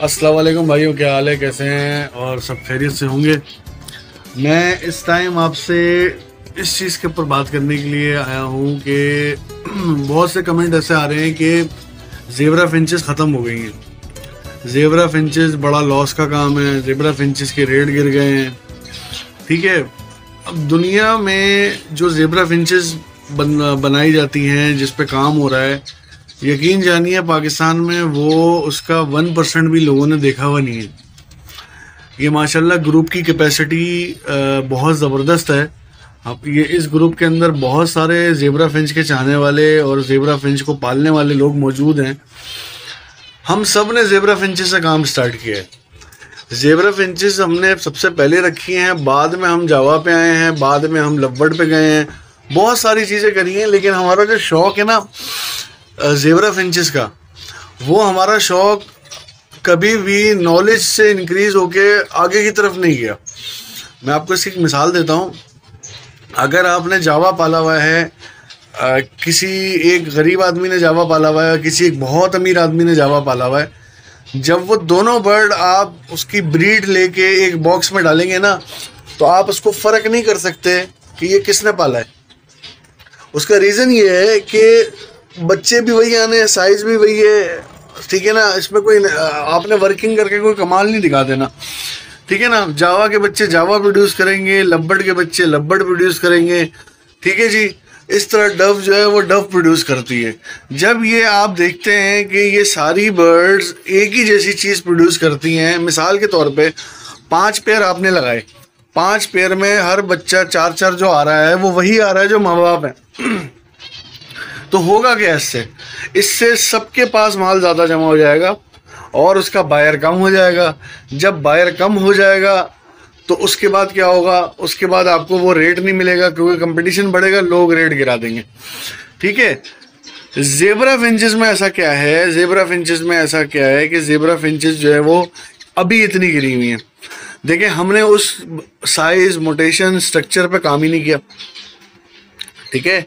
अस्सलाम वालेकुम भाइयों, क्या हाल है? कैसे हैं? और सब खैरियत से होंगे? मैं इस टाइम आपसे इस चीज़ के ऊपर बात करने के लिए आया हूँ कि बहुत से कमेंट ऐसे आ रहे हैं कि जेबरा फिंचेस ख़त्म हो गई हैं। जेबरा फिंचेस बड़ा लॉस का काम है। जेबरा फिंचेस के रेट गिर गए हैं। ठीक है? अब दुनिया में जो जेबरा फिंचेस बन, बनाई जाती हैं, जिस पे काम हो रहा है यकीन जानिए, पाकिस्तान में वो उसका वन परसेंट भी लोगों ने देखा हुआ नहीं है। ये माशाल्लाह ग्रुप की कैपेसिटी बहुत ज़बरदस्त है। अब ये इस ग्रुप के अंदर बहुत सारे जेबरा फिंच के चाहने वाले और जेबरा फिंच को पालने वाले लोग मौजूद हैं। हम सबने जेबरा फिंचेस से काम स्टार्ट किया है। जेबरा फिंचेस हमने सबसे पहले रखी हैं, बाद में हम जावा पे आए हैं, बाद में हम लव्वड पे गए हैं। बहुत सारी चीज़ें करी हैं, लेकिन हमारा जो शौक़ है ना जेबरा फिंचेस का। वो हमारा शौक़ कभी भी नॉलेज से इंक्रीज होके आगे की तरफ़ नहीं गया। मैं आपको इसकी एक मिसाल देता हूँ। अगर आपने जावा पाला हुआ है आ, किसी एक गरीब आदमी ने जावा पाला हुआ है किसी एक बहुत अमीर आदमी ने जावा पाला हुआ है जब वो दोनों बर्ड आप उसकी ब्रीड लेके एक बॉक्स में डालेंगे ना तो आप उसको फ़र्क नहीं कर सकते कि ये किसने पाला है। उसका रीज़न ये है कि बच्चे भी वही आने हैं साइज़ भी वही है। ठीक है ना? इसमें कोई आपने वर्किंग करके कोई कमाल नहीं दिखा देना। ठीक है ना? जावा के बच्चे जावा प्रोड्यूस करेंगे लब्बड़ के बच्चे लब्बड़ प्रोड्यूस करेंगे। ठीक है जी? इस तरह डव जो है, वो डव प्रोड्यूस करती है। जब ये आप देखते हैं कि ये सारी बर्ड्स एक ही जैसी चीज़ प्रोड्यूस करती हैं, मिसाल के तौर पे पाँच पेयर आपने लगाए। पाँच पेयर में हर बच्चा चार चार जो आ रहा है, वो वही आ रहा है जो माँ बाप है। तो होगा क्या इससे? इससे सबके पास माल ज़्यादा जमा हो जाएगा और उसका बायर कम हो जाएगा। जब बायर कम हो जाएगा तो उसके बाद क्या होगा? उसके बाद आपको वो रेट नहीं मिलेगा क्योंकि कंपटीशन बढ़ेगा, लोग रेट गिरा देंगे। ठीक है? जेबरा फिंचेस में ऐसा क्या है? जेबरा फिंचेस में ऐसा क्या है कि जेबरा फिंचेस जो है वो अभी इतनी गिरी हुई है। देखिए, हमने उस साइज़ मोटेशन स्ट्रक्चर पे काम ही नहीं किया। ठीक है?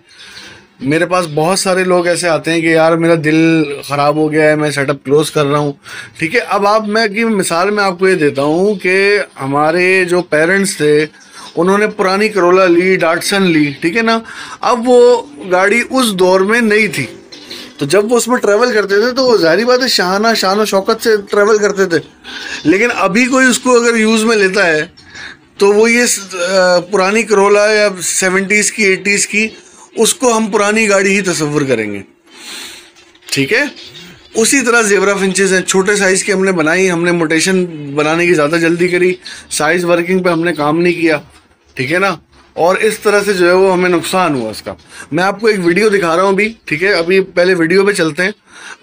मेरे पास बहुत सारे लोग ऐसे आते हैं कि यार मेरा दिल ख़राब हो गया है, मैं सेटअप क्लोज कर रहा हूँ। ठीक है, अब आप, मैं की मिसाल मैं आपको ये देता हूँ कि हमारे जो पेरेंट्स थे, उन्होंने पुरानी करोला ली डाटसन ली, ठीक है ना? अब वो गाड़ी उस दौर में नहीं थी। तो जब वो उसमें ट्रैवल करते थे तो वो ज़ाहिर बात है शाहाना शान शौकत से ट्रैवल करते थे। लेकिन अभी कोई उसको अगर यूज़ में लेता है तो वो ये पुरानी करोला या सेवेंटीज़ की एटीज़ की उसको हम पुरानी गाड़ी ही तस्वुर करेंगे। ठीक है? उसी तरह जेबरा फिंचेस हैं। छोटे साइज़ की हमने बनाई, हमने मोटेशन बनाने की ज़्यादा जल्दी करी। साइज़ वर्किंग पे हमने काम नहीं किया। ठीक है ना? और इस तरह से जो है वो हमें नुकसान हुआ उसका। मैं आपको एक वीडियो दिखा रहा हूँ अभी। ठीक है? अभी पहले वीडियो पे चलते हैं।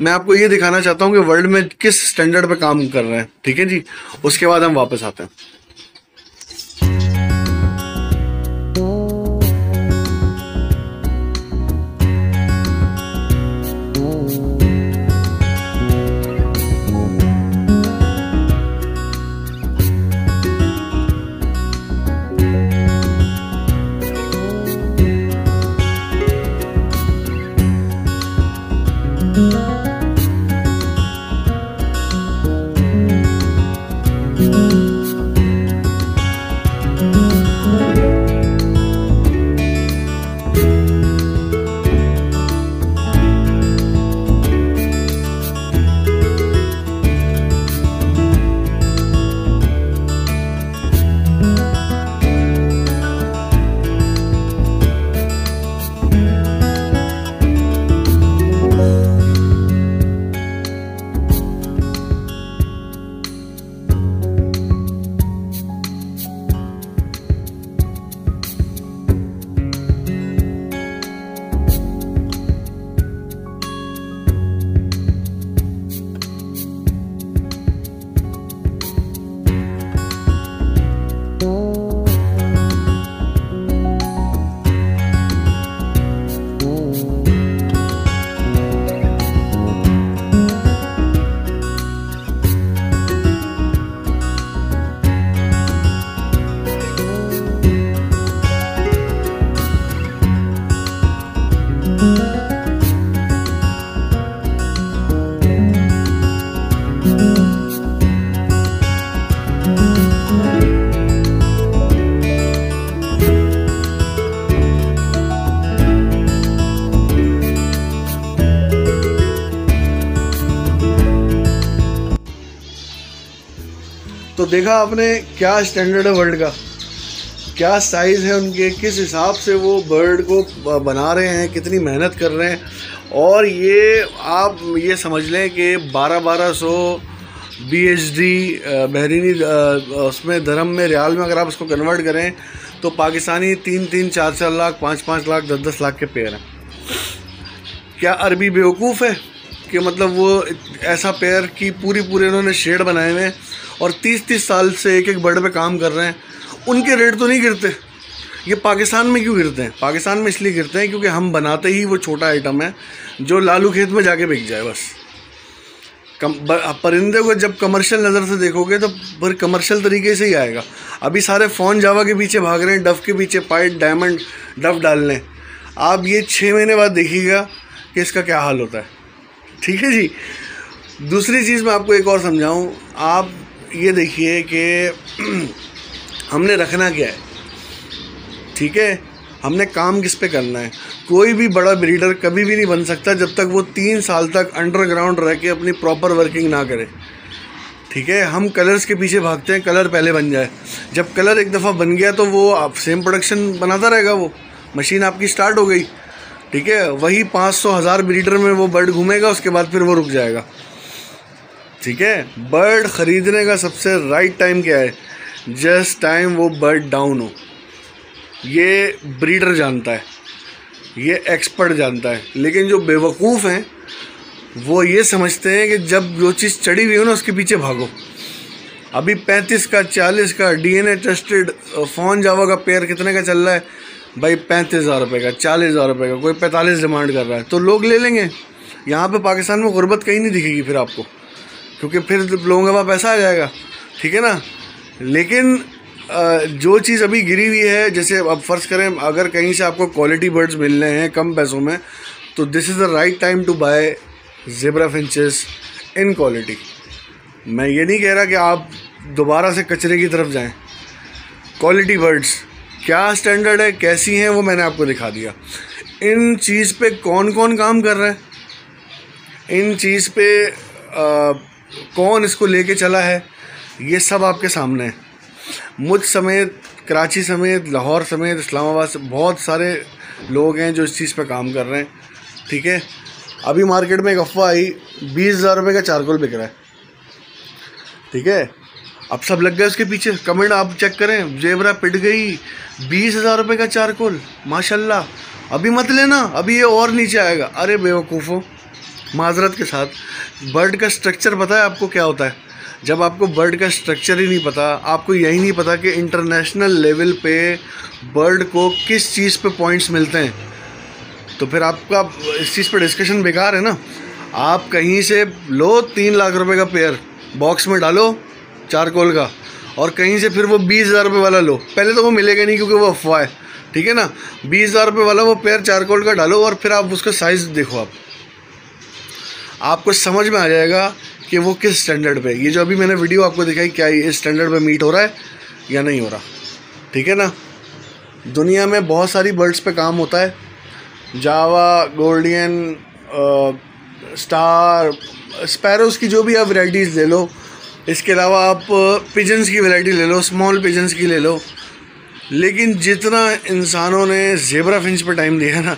मैं आपको ये दिखाना चाहता हूँ कि वर्ल्ड में किस स्टैंडर्ड पे काम कर रहे हैं। ठीक है जी? उसके बाद हम वापस आते हैं। तो देखा आपने क्या स्टैंडर्ड है वर्ल्ड का? क्या साइज़ है उनके? किस हिसाब से वो बर्ड को बना रहे हैं? कितनी मेहनत कर रहे हैं? और ये आप ये समझ लें कि बारह बारह सौ बी एच डी बहरीनी उसमें धर्म में, रियाल में अगर आप उसको कन्वर्ट करें तो पाकिस्तानी तीन तीन चार चार लाख पाँच पाँच लाख दस दस लाख के पेयर हैं। क्या अरबी बेवकूफ़ है? कि मतलब वो ऐसा पेयर की पूरी पूरे उन्होंने शेड बनाए हुए हैं? और तीस तीस साल से एक एक बर्ड पे काम कर रहे हैं। उनके रेट तो नहीं गिरते। ये पाकिस्तान में क्यों गिरते हैं? पाकिस्तान में इसलिए गिरते हैं क्योंकि हम बनाते ही वो छोटा आइटम है, जो लालू खेत में जाके बिक जाए बस। कम परिंदे को जब कमर्शियल नज़र से देखोगे तो फिर कमर्शियल तरीके से ही आएगा। अभी सारे फ़ोन जावा के पीछे भाग रहे हैं, डफ के पीछे पाइट डायमंड डफ डालने। आप ये छः महीने बाद देखिएगा कि इसका क्या हाल होता है। ठीक है जी? दूसरी चीज़ मैं आपको एक और समझाऊँ। आप ये देखिए कि हमने रखना क्या है? ठीक है? हमने काम किस पे करना है? कोई भी बड़ा ब्रीडर कभी भी नहीं बन सकता जब तक वो तीन साल तक अंडरग्राउंड रह के अपनी प्रॉपर वर्किंग ना करे। ठीक है? हम कलर्स के पीछे भागते हैं कलर पहले बन जाए। जब कलर एक दफ़ा बन गया तो वो आप सेम प्रोडक्शन बनाता रहेगा वो। मशीन आपकी स्टार्ट हो गई। ठीक है? वही पाँच सौ हज़ार ब्रीडर में वो बर्ड घूमेगा, उसके बाद फिर वो रुक जाएगा। ठीक है? बर्ड ख़रीदने का सबसे राइट टाइम क्या है? जस्ट टाइम वो बर्ड डाउन हो। ये ब्रीडर जानता है। ये एक्सपर्ट जानता है। लेकिन जो बेवकूफ़ हैं, वो ये समझते हैं कि जब जो चीज़ चढ़ी हुई हो ना, उसके पीछे भागो। अभी पैंतीस का, चालीस का डीएनए टेस्टेड फ़ोन जावा का पेयर कितने का चल रहा है? भाई पैंतीस हज़ार रुपये का, चालीस हज़ार रुपये का, कोई पैंतालीस डिमांड कर रहा है। तो लोग ले लेंगे। यहाँ पे पाकिस्तान में गुर्बत कहीं नहीं दिखेगी फिर आपको। क्योंकि फिर लोगों के पास पैसा आ जाएगा। ठीक है ना? लेकिन जो चीज़ अभी गिरी हुई है जैसे अब फ़र्ज़ करें अगर कहीं से आपको क्वालिटी बर्ड्स मिल रहे हैं कम पैसों में तो this is the right time to buy zebra finches in quality मैं ये नहीं कह रहा कि आप दोबारा से कचरे की तरफ़ जाएँ। क्वालिटी बर्ड्स क्या स्टैंडर्ड है कैसी हैं वो मैंने आपको दिखा दिया। इन चीज़ पे कौन कौन काम कर रहा है? इन चीज़ पे आ, कौन इसको लेके चला है? ये सब आपके सामने है। मुझ समेत, कराची समेत, लाहौर समेत, इस्लामाबाद से बहुत सारे लोग हैं जो इस चीज़ पे काम कर रहे हैं। ठीक है? अभी मार्केट में एक अफवाह आई, बीस हज़ार रुपये का चारकोल बिक रहा है। ठीक है? अब सब लग गए उसके पीछे। कमेंट आप चेक करें। जेबरा पिट गई, बीस हज़ार रुपये का चारकोल। माशाल्लाह। अभी मत लेना, अभी ये और नीचे आएगा। अरे बेवकूफ़ों। माजरत के साथ। बर्ड का स्ट्रक्चर पता है आपको क्या होता है? जब आपको बर्ड का स्ट्रक्चर ही नहीं पता, आपको यही नहीं पता कि इंटरनेशनल लेवल पे बर्ड को किस चीज़ पे पॉइंट्स मिलते हैं। तो फिर आपका, इस चीज़ पे डिस्कशन बेकार है ना? आप कहीं से लो तीन लाख रुपए का पेयर बॉक्स में डालो चारकोल का, और कहीं से फिर वो बीस हज़ार रुपये वाला लो। पहले तो वो मिलेगा नहीं क्योंकि वो अफवाह है, ठीक है ना? बीस हज़ार रुपये वाला वो पेयर चारकोल का डालो और फिर आप उसका साइज़ देखो आप। आपको समझ में आ जाएगा कि वो किस स्टैंडर्ड पे ये जो अभी मैंने वीडियो आपको दिखाई, क्या ये स्टैंडर्ड पे मीट हो रहा है या नहीं हो रहा। ठीक है ना? दुनिया में बहुत सारी बर्ड्स पे काम होता है। जावा गोल्डियन स्टार स्पैरोज़ की जो भी आप वैराइटीज़ ले लो, इसके अलावा आप पिजन्स की वैरायटी ले लो स्मॉल पिजन्स की ले लो। लेकिन जितना इंसानों ने जेबरा फिंच पर टाइम दिया ना,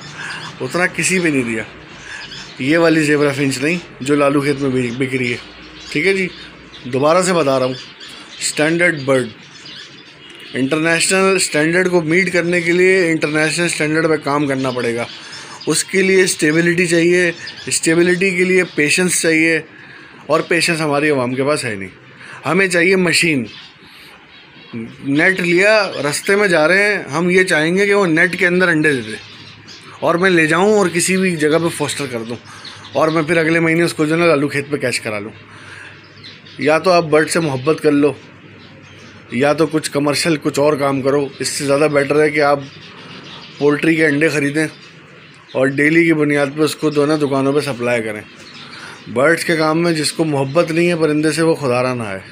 उतना किसी पे नहीं दिया। ये वाली जेबरा फिंच नहीं, जो लालू खेत में बिक रही है। ठीक है जी? दोबारा से बता रहा हूँ। स्टैंडर्ड बर्ड इंटरनेशनल स्टैंडर्ड को मीट करने के लिए इंटरनेशनल स्टैंडर्ड पर काम करना पड़ेगा। उसके लिए स्टेबिलिटी चाहिए स्टेबिलिटी के लिए पेशेंस चाहिए, और पेशेंस हमारी आवाम के पास है नहीं। हमें चाहिए मशीन नेट लिया, रास्ते में जा रहे हैं, हम ये चाहेंगे कि वो नेट के अंदर अंडे दे दे। और मैं ले जाऊँ और किसी भी जगह पे फोस्टर कर दूँ, और मैं फिर अगले महीने उसको जो ना आलू खेत पे कैश करा लूँ। या तो आप बर्ड से मोहब्बत कर लो, या तो कुछ कमर्शियल कुछ और काम करो। इससे ज़्यादा बेटर है कि आप पोल्ट्री के अंडे ख़रीदें और डेली की बुनियाद पर उसको दोनों दुकानों पर सप्लाई करें। बर्ड्स के काम में जिसको मोहब्बत नहीं है परिंदे से वो खुदारा ना आए